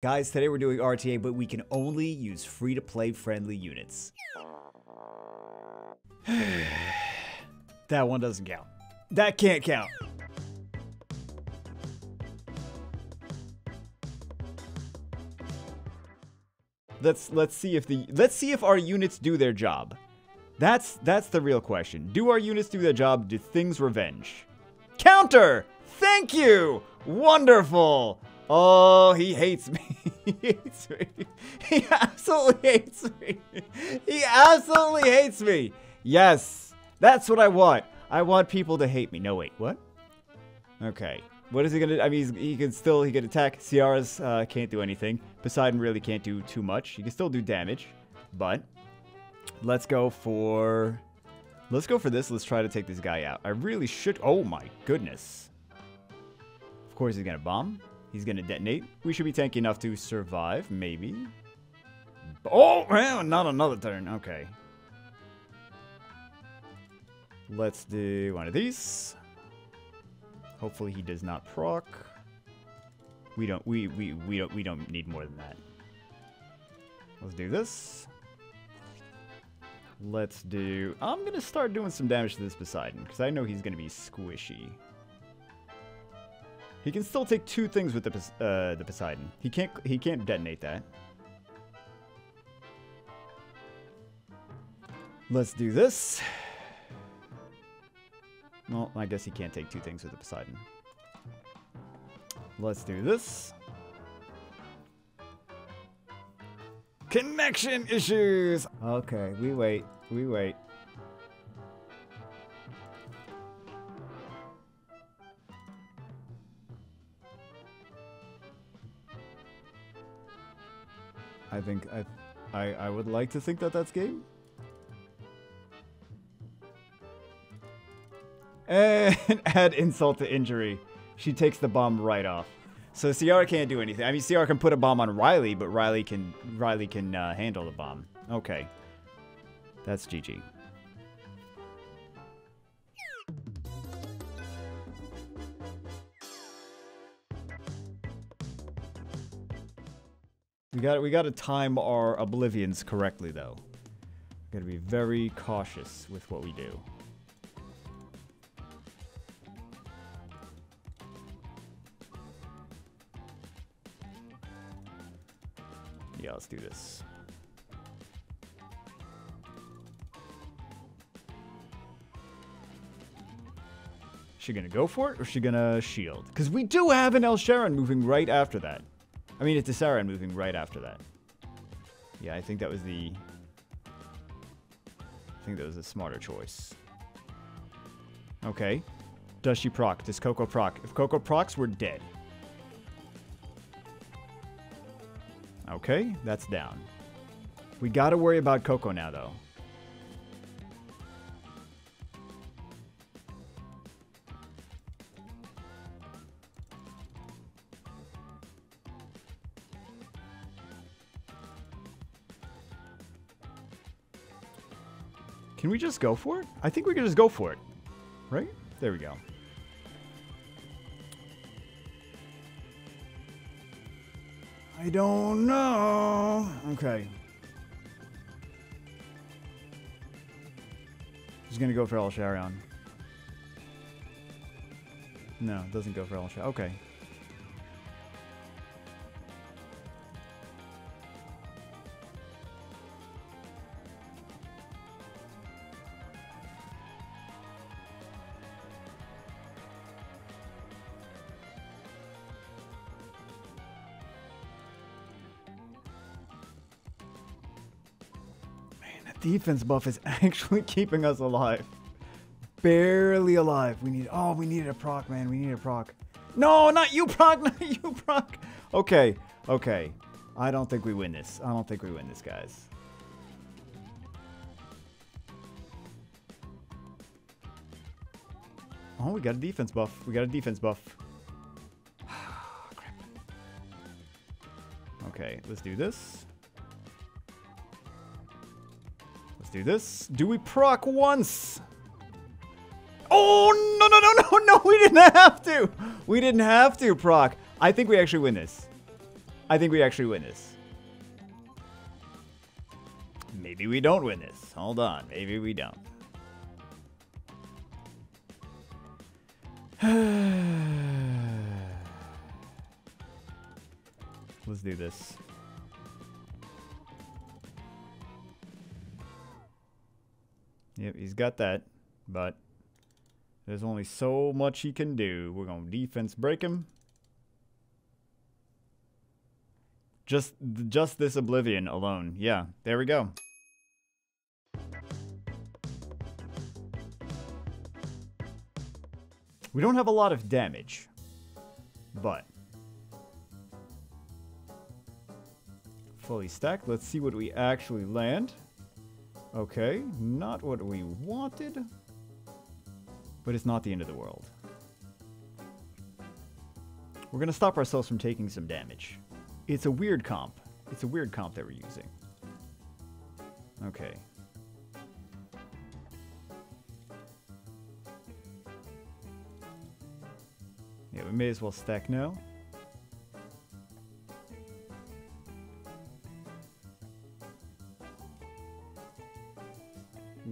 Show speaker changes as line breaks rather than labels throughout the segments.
Guys, today we're doing RTA, but we can only use free-to-play friendly units. that one doesn't count. That can't count. Let's let's see if the let's see if our units do their job. That's that's the real question. Do our units do their job? Do things revenge? Counter! Thank you! Wonderful! Oh, he hates me. he hates me. He absolutely hates me. He absolutely hates me. Yes, that's what I want. I want people to hate me. No, wait, what? Okay. What is he gonna? I mean, he can still he can attack. Ciara's uh, can't do anything. Poseidon really can't do too much. He can still do damage, but let's go for let's go for this. Let's try to take this guy out. I really should. Oh my goodness. Of course, he's gonna bomb. He's gonna detonate. We should be tanky enough to survive, maybe. Oh, well, not another turn. Okay. Let's do one of these. Hopefully he does not proc. We don't we we we don't we don't need more than that. Let's do this. Let's do I'm gonna start doing some damage to this Poseidon, because I know he's gonna be squishy. He can still take two things with the uh, the Poseidon. He can't he can't detonate that. Let's do this. Well, I guess he can't take two things with the Poseidon. Let's do this. Connection issues! Okay, we wait. We wait. I think I, I, I would like to think that that's game. And add insult to injury. She takes the bomb right off. So Ciara can't do anything. I mean, Ciara can put a bomb on Riley, but Riley can Riley can uh, handle the bomb. Okay, that's GG. We got we got to time our oblivions correctly though. Got to be very cautious with what we do. Yeah, let's do this. Is she gonna go for it, or is she gonna shield? Because we do have an Elsharion moving right after that. I mean, it's a Saran moving right after that. Yeah, I think that was the... I think that was a smarter choice. Okay. Does she proc? Does Coco proc? If Coco procs, we're dead. Okay, that's down. We gotta worry about Coco now, though. Can we just go for it? I think we can just go for it. Right? There we go. I don't know. Okay. He's gonna go for Elsharion. No, doesn't go for Elsharion. Okay. Defense buff is actually keeping us alive. Barely alive. We need... Oh, we needed a proc, man. We need a proc. No, not you proc. Not you proc. Okay. Okay. I don't think we win this. I don't think we win this, guys. Oh, we got a defense buff. We got a defense buff. okay, let's do this. Let's do this. Do we proc once? Oh, no, no, no, no, no, we didn't have to. We didn't have to proc. I think we actually win this. I think we actually win this. Maybe we don't win this. Hold on. Maybe we don't. Let's do this. Yep, he's got that, but there's only so much he can do. We're going to defense break him. Just just this Oblivion alone. Yeah, there we go. We don't have a lot of damage, but fully stacked. Let's see what we actually land. Okay, not what we wanted, but it's not the end of the world. We're going to stop ourselves from taking some damage. It's a weird comp. It's a weird comp that we're using. Okay. Yeah, we may as well stack now.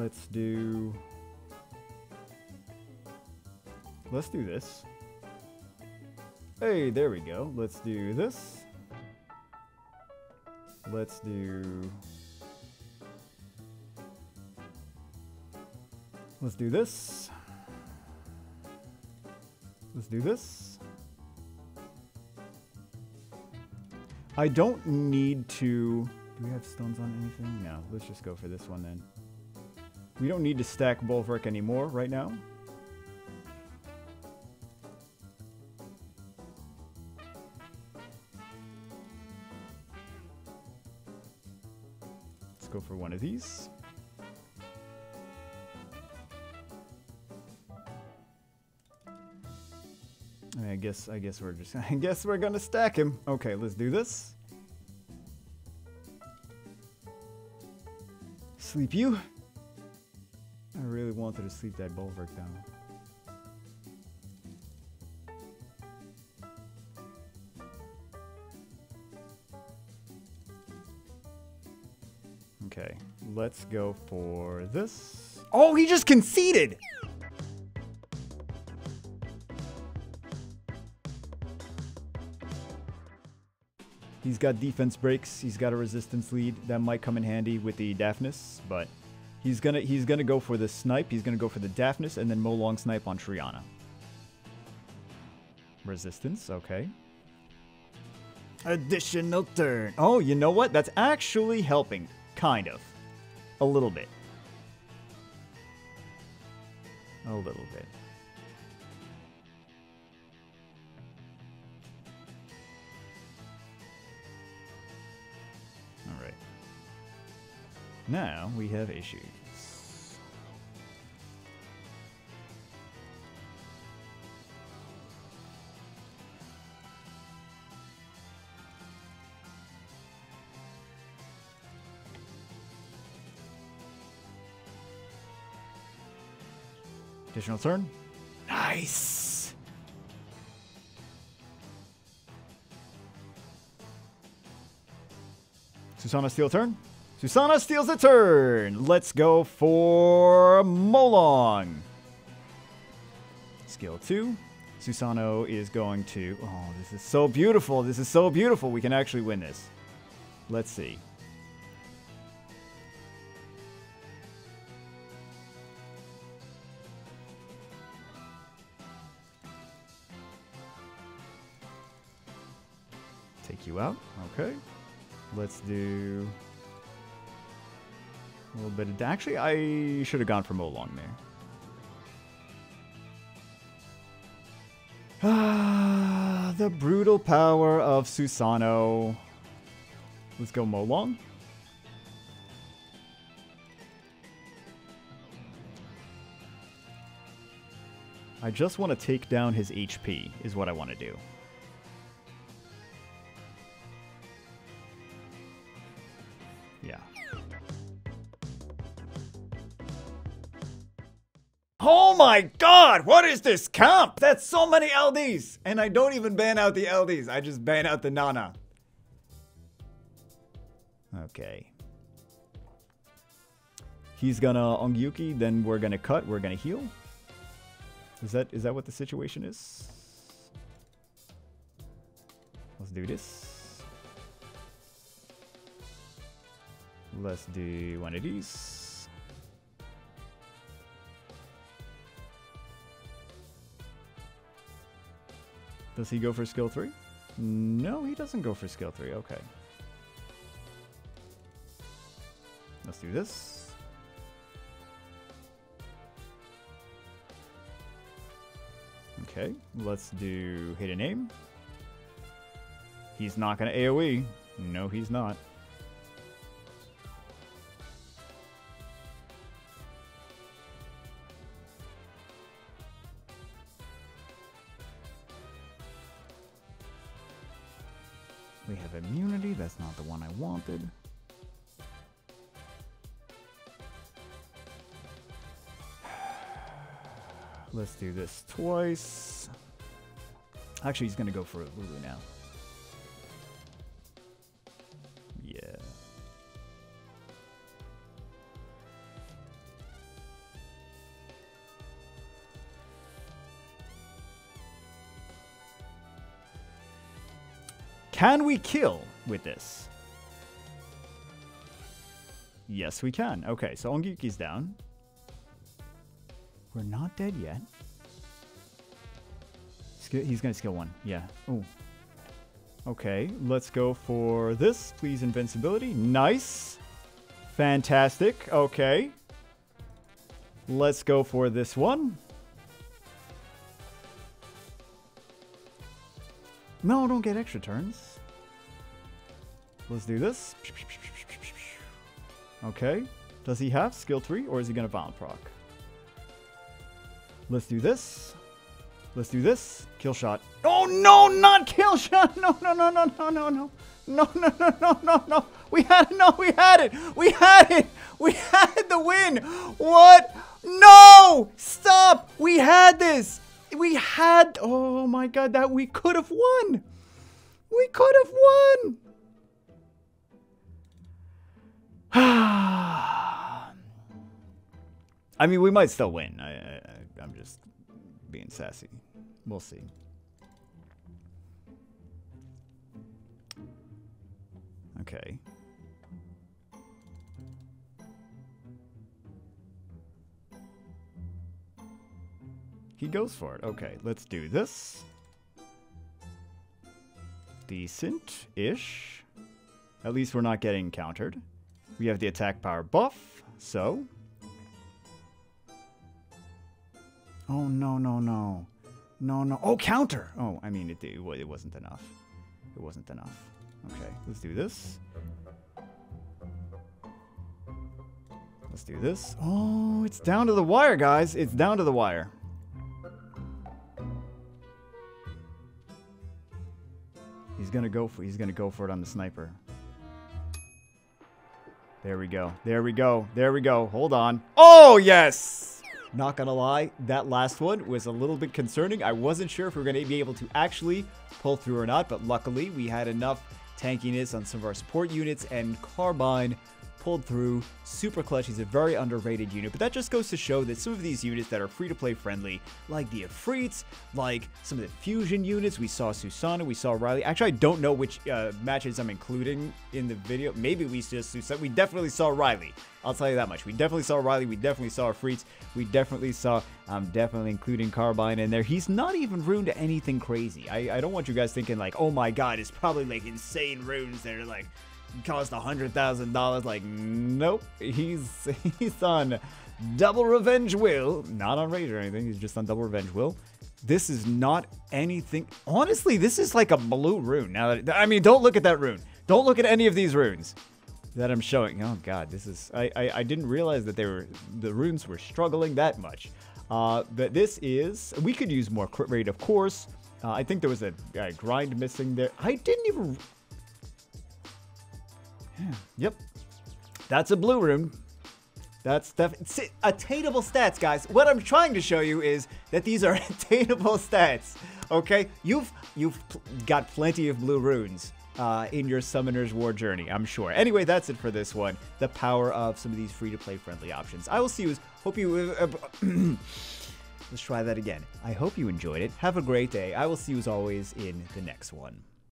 Let's do... Let's do this. Hey, there we go. Let's do this. Let's do... Let's do this. Let's do this. I don't need to... Do we have stones on anything? No, let's just go for this one then. We don't need to stack Bulwark anymore right now. Let's go for one of these. I guess I guess we're just I guess we're gonna stack him. Okay, let's do this. Sleep you. Wanted to sleep that bulwark down. Okay, let's go for this. Oh, he just conceded! He's got defense breaks. He's got a resistance lead. That might come in handy with the Daphnis, but he's gonna he's gonna go for the snipe. He's gonna go for the Daphnis and then Molong snipe on Triana. Resistance, okay. Additional turn. Oh, you know what? That's actually helping. Kind of. A little bit. A little bit. Now we have issues. Additional turn. Nice. Susano steal turn. Susano steals a turn. Let's go for Molong. Skill 2. Susano is going to... Oh, this is so beautiful. This is so beautiful. We can actually win this. Let's see. Take you out. Okay. Let's do a little bit of... Actually, I should have gone for Molong there. Ah, the brutal power of Susano. Let's go Molong. I just want to take down his HP, is what I want to do. My god, what is this comp? That's so many LDs! And I don't even ban out the LDs, I just ban out the Nana. Okay. He's gonna Ongyuki, then we're gonna cut, we're gonna heal. Is that is that what the situation is? Let's do this. Let's do one of these. Does he go for skill 3? No, he doesn't go for skill 3. Okay. Let's do this. Okay, let's do hidden aim. He's not going to AoE. No, he's not. We have immunity. That's not the one I wanted. Let's do this twice. Actually, he's going to go for a Lulu now. Can we kill with this? Yes, we can. Okay, so Ongyuki's down. We're not dead yet. He's gonna skill one. Yeah. Oh. Okay, let's go for this. Please, invincibility. Nice. Fantastic. Okay. Let's go for this one. No, don't get extra turns. Let's do this. Okay. Does he have skill 3 or is he going to violent proc? Let's do this. Let's do this. Kill shot. Oh no, not kill shot. No, no, no, no, no, no, no. No, no, no, no, no, no. We had it. No, we had it. We had it. We had the win. What? No! Stop. We had this. We had. Oh my god, that we could have won. We could have won. I mean, we might still win. I, I, I'm just being sassy. We'll see. Okay. He goes for it. Okay, let's do this. Decent-ish. At least we're not getting countered. We have the attack power buff, so... Oh, no, no, no. No, no. Oh, counter! Oh, I mean, it, it, it wasn't enough. It wasn't enough. Okay, let's do this. Let's do this. Oh, it's down to the wire, guys. It's down to the wire. He's gonna go for he's gonna go for it on the sniper. There we go. There we go. There we go. Hold on. Oh, yes! Not gonna lie, that last one was a little bit concerning. I wasn't sure if we were gonna be able to actually pull through or not, but luckily we had enough tankiness on some of our support units and Carbine pulled through. Super Clutch, he's a very underrated unit, but that just goes to show that some of these units that are free-to-play friendly, like the Efreets, like some of the Fusion units, we saw Susano, we saw Riley. Actually, I don't know which uh, matches I'm including in the video. Maybe we just Susano. We definitely saw Riley. I'll tell you that much. We definitely saw Riley. We definitely saw Efreets. We definitely saw, I'm definitely including Carbine in there. He's not even ruined anything crazy. I, I don't want you guys thinking like, oh my god, it's probably like insane runes that are like cost a hundred thousand dollars. Like, nope. He's he's on double revenge will, not on rage or anything. He's just on double revenge will. This is not anything. Honestly, this is like a blue rune. Now, that, I mean, don't look at that rune. Don't look at any of these runes that I'm showing. Oh God, this is. I I, I didn't realize that they were the runes were struggling that much. Uh, but this is. We could use more crit rate, of course. Uh, I think there was a, a grind missing there. I didn't even. Yep. That's a blue rune. That's def- attainable stats, guys. What I'm trying to show you is that these are attainable stats. Okay, you've you've got plenty of blue runes. uh, in your Summoners War journey, I'm sure. Anyway, that's it for this one. The power of some of these free to play friendly options. I will see you. Hope you. Uh, let's try that again. I hope you enjoyed it. Have a great day. I will see you as always in the next one.